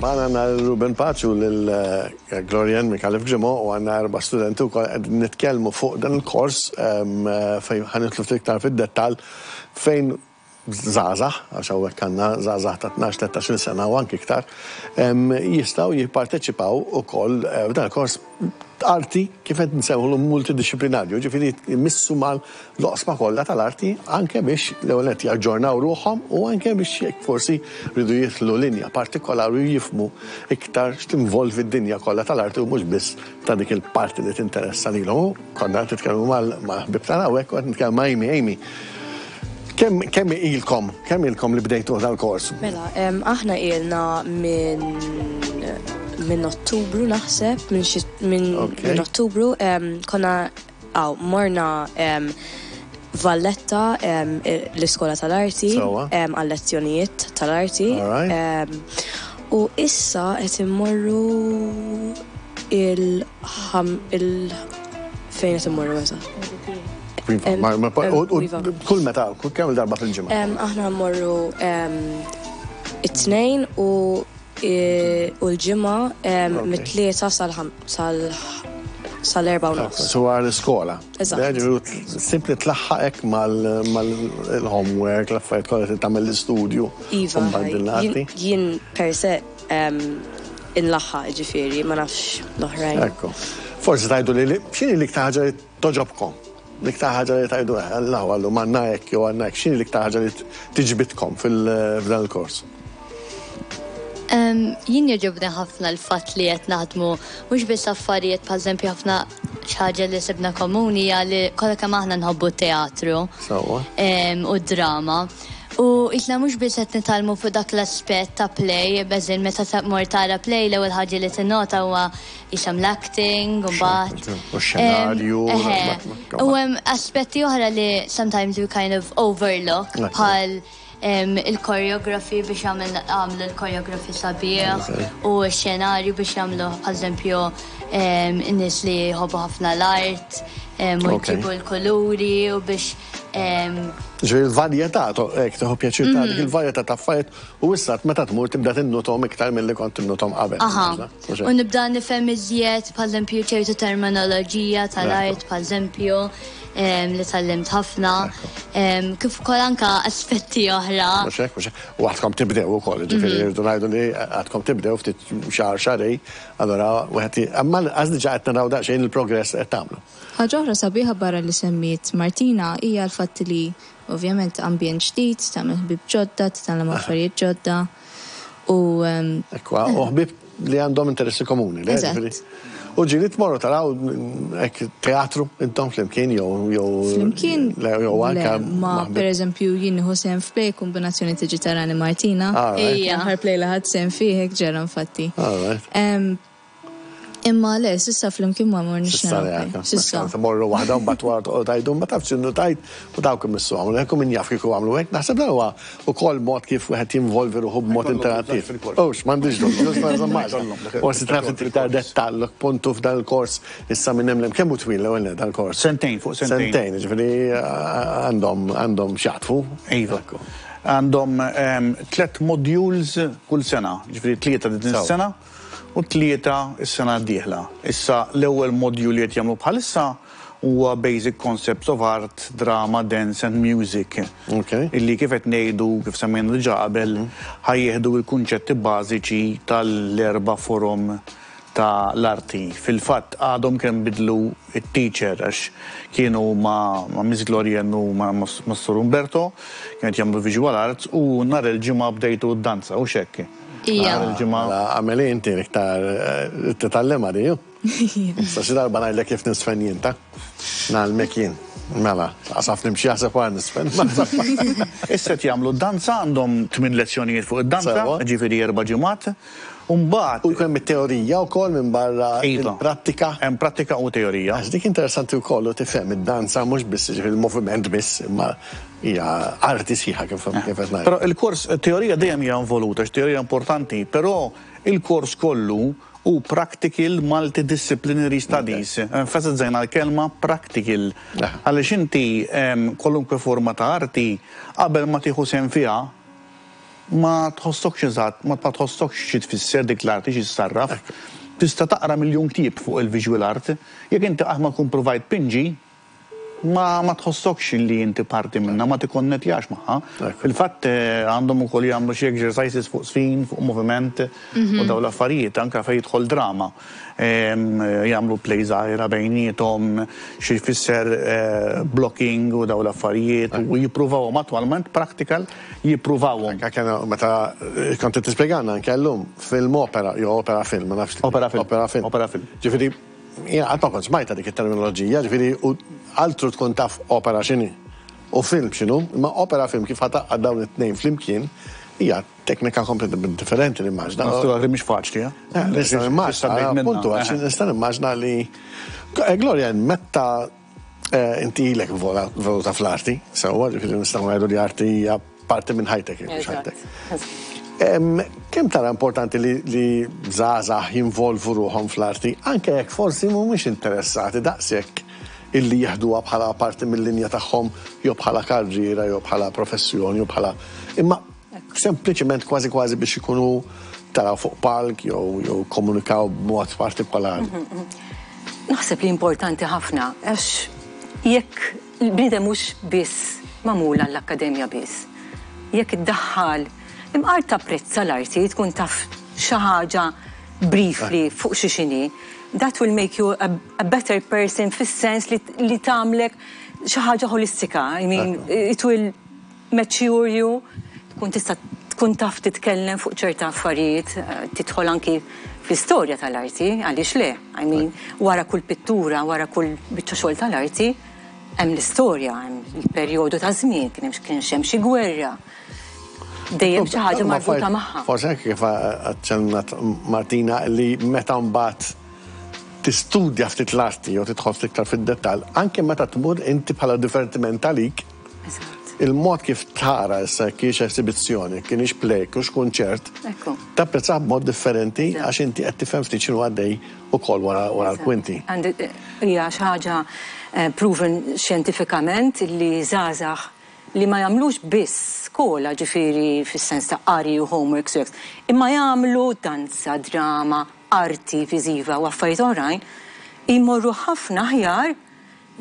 Magħna għandna lil Ruben Paċ u lil Glorianne Micallef Grimaud u għandna erba' studenti wkoll qegħdin nitkellmu fuq dan il-kors fejn ħa nidħlu ftit iktar fid-dettall fejn żgħażagħ, għax hawnhekk għandna żgħażagħ ta' tnax, tlettax-il sena u anki iktar, jistgħu jipparteċipaw ukoll f'dan il-kors. arti kif qed nsejħulu multidixxiplinarju, jiġifieri jmissu mal-oqsma kollha tal-arti anke biex l-ewwel nett jaġġornaw ruħhom u anke biex jekk forsi jridu jidħlu linja partikolari u jifhmu iktar x'tinvolvi d-dinja kollha tal-arti u mhux biss ta' dik il-parti li tinteressa lilhom. Konna qed nitkellmu mal-ħbieb tagħna hawnhekk u qed nitkellem ma' Amy. Amy. Kemm kemm ilkom, kemm ilkom li bdejtu dal-kors? Mela, aħna ilna minn minn Ottubru naħseb, minn Ottubru konna għaw morna Valletta l-iskola tal-arti għal-lezzjonijiet tal-arti. U issa qed immorru il Ħamm il fejn qed immorru eżatt. Kull meta, kull kemm darba fil-ġimgħa. Aħna mmorru it-tnejn u l-ġimgħa mit-tlieta sal sal-erba' u nofs. So għal iskola. Eżatt. Simpli tlaħħaqek mal-homework, l-affarijiet kollha li tagħmel l-istudju. Iva. Jien per se Inlaħħaq jiġifieri, ma nafx l-oħrajn. Ekku. Forsi tgħidu li x'inhi l-iktar ħaġa li toġobkom? L-iktar ħaġa li tgħidu eh, Allahu għallu manna hekk jew għandna hekk, x'inhi l-iktar ħaġa li tiġbidkom f'dan il-kors? Jien jogħġobni ħafna l-fatt li qed naħdmu mhux biss affarijiet bħal eżempju ħafna ħaġa li sibna komuni hija li kollha kemm aħna nħobbu t-teatru u d-drama. U qisna mhux biss qed nitgħallmu fuq dak l-aspett ta' play, beżin meta tmur tara play l-ewwel ħaġa li tinnota huwa jisom l-acting u mbagħad. U x-xenarju. U hemm aspetti oħra li sometimes we kind of overlook bħal il-choreography biex jagħmlu l-choreography sabiħ u x-xenarju biex jagħmlu bħal eżempju n-nies li jħobbu ħafna l-art u jġibu l-kuluri u biex Ġi l-varjetà, hekk tieħu pjaċir ta' dik il-varjetà ta' affarijiet u issa meta tmur tibda tinnutom iktar milli kont tinnutom qabel. U nibda nifhem iżjed, pereżempju, ċertu terminoloġija tal-art, pereżempju, li tallimt ħafna, kif ukoll anka aspetti oħra. Mhux hekk, mhux hekk. U għadkom tibdew ukoll, ġifieri rridu ngħidu li għadkom tibdew ftit xahar xahrejn, allura wieħed imma l-inqas diġà qed naraw daqsxejn il-progress qed tagħmlu. Ħaġa oħra sabiħa barra li semmiet Martina hija l-fatt li ovvjament ambjent ġdid, tagħmel ħbieb ġodda, titgħallem affarijiet ġodda u. Hekk huwa, u ħbieb li għandhom interessi komuni, le? Eżatt. U ġieli tmorru taraw hekk teatru intom flimkien jew jew. Flimkien? Le, jew anke. Le, ma pereżempju jien nieħu sehem f'play kombinazzjoni tiġi tarani Martina. All right. Hija. L-aħħar play li ħadt sehem fih hekk ġara infatti. All right. Imma le, sissa flimkien ma morniex Sissa naraw. reata. Sissa. Skanza, morru waħda, un bat wara toqgħod tajdu, ma tafx x'inhu tajt, u dawk imissu hawn. Hekk u min jaf kieku għamlu hekk, naħseb dan huwa wkoll mod kif wieħed jinvolvi ruħu b'mod interattiv. Ux, m'għandix dubju, ġust ma nżommhaax. Forsi taf inti iktar dettall, puntu f'dan il-kors issa minn hemm l-hemm. Kemm hu twil l-ewwel nett dan il-kors? Sentejn, fuq sentejn. Sentejn, jiġifieri għandhom għandhom x'jaqtfu. Iva. Għandhom tliet modules kull sena, jiġifieri tlieta din is-sena. u tlieta s-sena d-dieħla. Issa l-ewwel modju li qed jagħmlu bħalissa huwa Basic Concepts of Art, Drama, Dance and Music. Okay. Illi kif qed ngħidu, kif semmejna diġà qabel, ħa jieħdu l-kunċetti bażiċi tal-erba' forom ta' l-arti. Fil-fatt għadhom kemm bidlu t-teacher għax kienu ma' Miss Glorien u ma' Mas Sur Umberto, kien qed jagħmlu visual arts u nhar il-Ġimgħa bdejtu d-danza, hux hekk? Hija. Mela għamel inti l-iktar titgħallimha di. Sa xi darba ngħidlek kif nisfen jien ta? Ngħallmek jien. Mela, qasaf nimxi jaħseb wara nisfen. Issa qed jagħmlu d-danza għandhom tmien lezzjonijiet fuq id-danza, ġifieri erba' ġimgħat. U mbagħad. U jkun hemm it-teorija wkoll minn barra il-prattika. Hemm prattika u teorija. Għax dik interessanti wkoll u tifhem id-danza mhux biss jiġifieri l-moviment biss imma Hija arti sħiħa kif qed ngħid. Però il-kors, it-teorija dejjem hija involuta, x-teorija importanti, però il-kors kollu hu practical multidisciplinary studies. Emphasizzajna l-kelma practical għaliex inti kwalunkwe forma ta' arti qabel ma tieħu sehem fiha ma tħossokx eżatt, ma tħossokx xi tfisser dik l-arti, xi ssarraf. Tista' taqra miljun ktieb fuq il-visual art, jekk inti qatt ma tkun provajt tpinġi, Ma ma tħossokx li inti parti minnha, ma tikkonnettjax magħha. Fil-fatt għandhom ukoll jagħmlu xi exercises fuq żfin, fuq moviment u dawn l-affarijiet, anke fejn jidħol drama. Jagħmlu play żgħira bejniethom, xi jfisser blocking u dawn l-affarijiet u jippruvawhom attwalment practical jippruvawhom. Anke kellna meta kont qed tispjegalna anke llum film opera jew opera film, ma nafx. Opera film. Opera film. Opera film. Ġifieri Jien qatt ma kont smajtha dik it-terminoloġija, ġifieri altru tkun taf opera x'inhi u film x'inhu, imma opera-film kif ħa tgħaqqad dawn it-tnejn flimkien hija teknika kompletament differenti nimmaġna. Naf però li mhix faċli, eh. Eh, nista' nimmaġna, appuntu għax nista' nimmaġna li Gloria meta Inti ilek involuta fl-arti, sewwa, ġifieri nistgħu ngħidu li arti hija parti minn ħajtek jekk mhux ħajtek. Kemm tara importanti li żgħażagħ jinvolvu ruħhom fl-arti, anke jekk forsi mhumiex interessati daqshekk illi jiħduha bħala parti mil-linja tagħhom jew bħala karriera jew bħala professjoni jew bħala, imma Sempliċement kważi kważi biex ikunu taraw fuq palk jew komunikaw b'mod partikolari. Mhm, mhm. Naħseb li importanti ħafna għax jekk bnidem mhux biss mamul għall-akkademja biss. Jekk iddaħħal imqar ta' prezza l-arti tkun taf xi ħaġa briefly ah. fuq xi xini, that will make you a, a better person fis-sens li, li tagħmlek xi ħaġa holistika. I mean, ah. it will Mature, tkun tista' tkun taf titkellem fuq ċerta affarijiet, tidħol anki fl-istorja tal-arti, għaliex le? I mean, wara kull pittura, wara kull biċċa xogħol tal-arti, hemm l-istorja, hemm il-perjodu ta' żmien, kien hemm kienx hemm xi gwerra. Dejjem xi ħaġa marbuta magħha. Forsi anki kif aċċennat Martina li meta mbagħad tistudja ftit l-arti jew tidħol ftit iktar fid-dettall, anke meta tmur inti bħala divertiment għalik, Il-mod kif tara issa jekk hiex esibizzjoni, jekk kienx play, kienx kunċert, tapprezzah b'mod differenti għax inti qed tifhem ftit x'inhu għaddej ukoll wara l-kwinti. Hija xi ħaġa proven xjentifikament li żgħażagħ li ma jagħmlux biss skola, ġifieri fis-sens ta' qari u homeworks, imma jagħmlu danza, drama, arti viżiva u affarijiet oħrajn, jmorru ħafna aħjar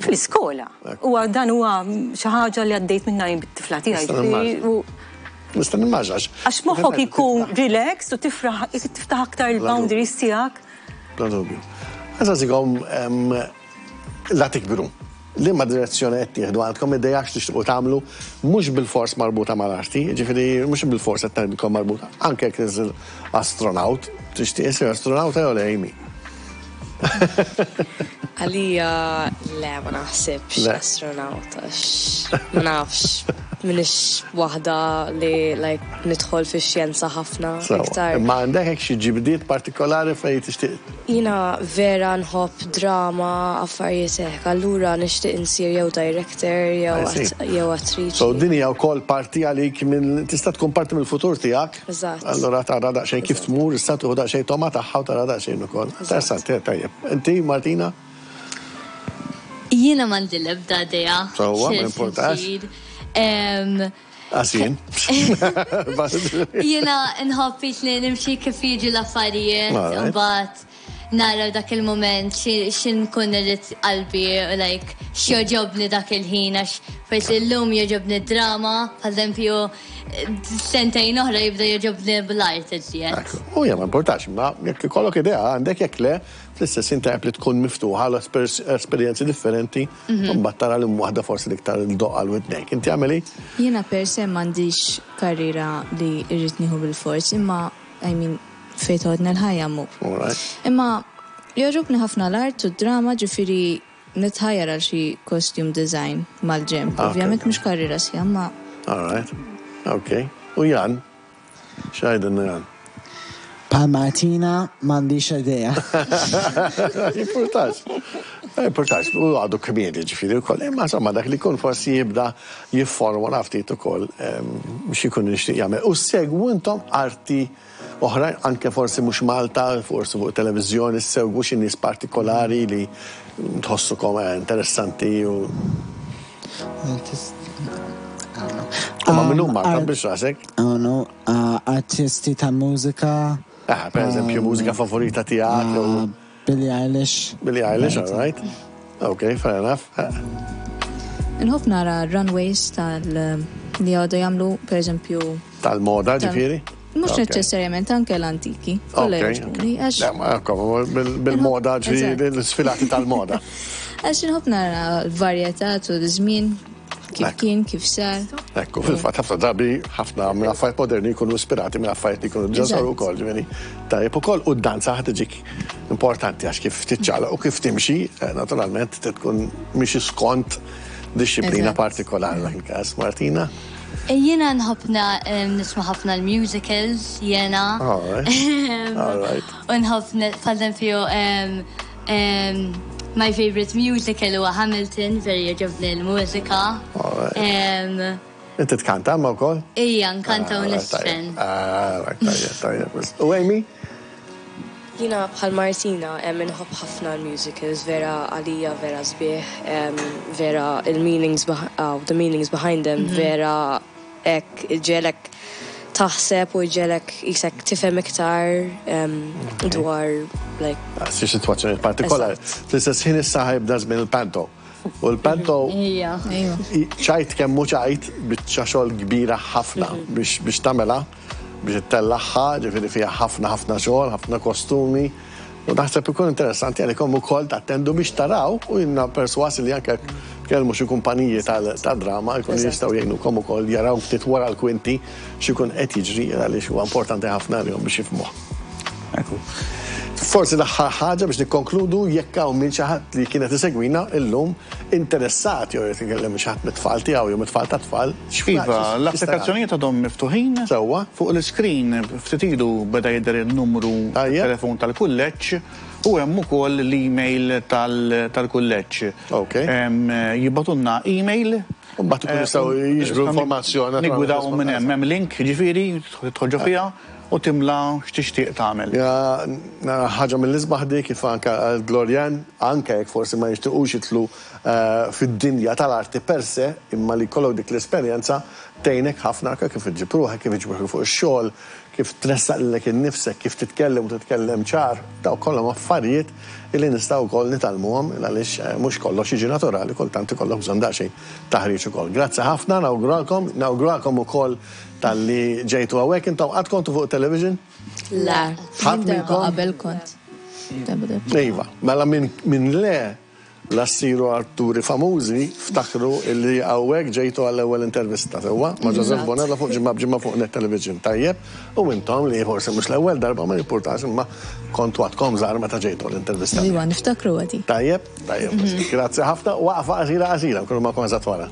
fl-iskola. Huwa dan huwa xi ħaġa li għaddejt minnha jien bit-tifla tiegħi. Nista' nimmaġna għax. Għax moħħok ikun relaxed u tifraħ tiftaħ aktar il-boundaries tiegħek. Bla dubju. Għażażikom la tikbru. Li ma direzzjoni qed tieħdu għandkom idea għax tixtiequ tagħmlu mhux bil-fors marbuta mal-arti, ġifieri mhux bil-fors qed tgħidilkom marbuta. Anke jekk astronaut, tixtieq isir astronaut jew lejmi. Għalija, le, ma naħsibx astronaut, għax ma nafx. Minix wahda li like, nidħol fi xjenza ħafna. Iktar. Ma għandek xi ġibdiet partikolari fej tixtieq? Jina vera nħobb drama affarijiet hekk, allura nixtieq insir jew director jew jew attriċi. So din hija wkoll parti għalik minn tista' tkun parti mill-futur tiegħek Tajjeb. Eżatt. Allura tara daqsxejn kif tmur, issa tieħu daqsxejn togħma tagħha u tara daqsxejn ukoll. Interessant, eh, tajjeb. Inti, Martina? Jiena m'għandi l-ebda idea. Sewwa, ma importax. Għasin. Jiena nħobb li nimxi kif jiġu l-affarijiet, imbagħad. Nara dak il-mument xi nkun irrid qalbi like x'jogħġobni dak il-ħin għax forsi llum jogħġobni d-drama, pereżempju sentejn oħra jibda jogħġobni bl-art iżjed. U hija ma importax, imma jekk ikollok idea għandek jekk le, fl-istess ħin tajjeb li tkun miftuħa għal esperjenzi differenti u mbagħad tara li waħda forsi l-iktar tdoqq għal widnejk. Inti għamel hi? Jiena per se m'għandix karriera li rrid nieħu bil-fors, imma I mean, Fejn tgħoddni l-ħajja mmur. Imma jogħġobni ħafna l-art u d-drama ġifieri nitħajjar għal xi costume design mal-ġenb. Ovvjament mhux karriera sħiħa imma. Alright. Ok. U Jan? X'għidilna Jan? Bħal Martina m'għandix idea. Ma jimpurtax. Ma jimpurtax. U għadu kmieni ġifieri wkoll. Imma insomma dak li jkun forsi jibda jifformula ftit ukoll xi jkun nixtieq jagħmel. U segwu intom arti oħra, anke forsi mhux Malta, forsi fuq it-televiżjoni ssewgu xi nies partikolari li tħossukom eh, interessanti u. Ma um, minn huma kan biex rasek? Oh no, uh, artisti ta' mużika. Ah, per eżempju, um, mużika favorita tiegħek. Uh, Billie Eilish. Billie Eilish, all right. Ok, fair enough. Nħobb nara runways tal li għodu jamlu, per eżempju. Tal-moda, ġifiri? Mux neċessarjament anke l-antiki. Bil-moda ġifiri, l-sfilati tal-moda. Għax nħobb nara l-varjetà u l-żmien kif kien, kif sar. Ekku, fil-fat, ħafna drabi, ħafna minn affarijiet moderni jkunu ispirati minn affarijiet li jkunu ġazar u koll, ġveni. Tajib u koll, u d-danza ħat iġik importanti għax kif tiċċala u kif timxi, eh, naturalment, tkun miex skont disciplina partikolari l kas Martina. Eh, jena nħobna eh, nisma ħafna l-musicals, jena. All right. All right. Unħobna, fadden fiju, My favorite musical huwa Hamilton, veri jogħġobni l-mużika. Inti tkanta ma wkoll? Ija, nkanta u ah, nisfen. Ah, u Amy? Jina bħal Martina minn hop ħafna l-musicals, vera għalija, vera sbieħ, vera il-meanings, the meanings behind them, mhm. vera Hekk iġegħlek taħseb u jġegħlek qisek tifhem iktar dwar like. Xi sitwazzjoni partikolari. Fl-istess ħin issa ħajbda żmien il-panto. U l-panto ċajt kemm mhu ċajt biċċa xogħol kbira ħafna biex tagħmilha. biex ittellagħha, ġifieri fiha ħafna ħafna xogħol, ħafna kostumi, u naħseb ikun interessanti għalikom ukoll tattendu biex taraw u jiena persważ li anke tkellmu xi kumpaniji tad-drama jkunu jistgħu jgħinukom ukoll jaraw ftit wara l-kwinti x'ikun qed jiġri għaliex huwa importanti ħafna għalihom biex jifhmuh. Ekku. Forsi l-aħħar ħaġa biex nikkonkludu jekk hawn minn xi ħadd li kien qed isegwina llum interessat jew qed ikellem xi ħadd mit-tfal tiegħu jew mit-tfal tat-tfal, Iva, l-applikazzjonijiet għadhom miftuħin. Sewwa. Fuq l-iskrin ftit ilu beda jidher in-numru tat-telefon tal-kulleġġ u hemm ukoll l-email tal-kulleġġ. Okej. Jibgħatulna email. U mbagħad ikunu jistgħu jiġbru informazzjoni. Niggwidawhom minn hemm. Hemm link, jiġifieri, tidħol ġo fiha u timla x'tixtieq tagħmel. Ħaġa mill-isbaħ dik kif anke qalet Gloria, anke jekk forsi ma jixtiequx jidħlu fid-dinja tal-arti per se, imma li jkollok dik l-esperjenza tgħinek ħafna anke kif iġġib ruħek, kif iġġib ruħek fuq ix-xogħol, kif tressaq lilek innifsek, kif titkellem u titkellem ċar. Dawk kollha huma affarijiet li nistgħu wkoll nitgħallmuhom għaliex mhux kollox jiġi naturali, kultant ikollok bżonn daqsxejn taħriġ ukoll. Grazzi ħafna, nawguralkom, nawgurakom ukoll talli ġejtu hawnhekk. Intom qatt kontu fuq it-television? Le. Ħadd minnkom? Qabel kont. Iva. Mela min le, La ssiru atturi famużi, ftakru illi hawnhekk ġejtu għall-ewwel intervista, sewwa? Ma' Joseph Bonella fuq Ġimgħa b'Ġimgħa fuq Net Television, tajjeb? U intom li forsi mhux l-ewwel darba ma jimpurtax imma kontu għadkom żgħar meta ġejtu għall-intervista. Ejwa, niftakruha din. Tajjeb, tajjeb wisq. Grazzi ħafna, waqfa qasira qasira, nkunu magħkom eżatt wara.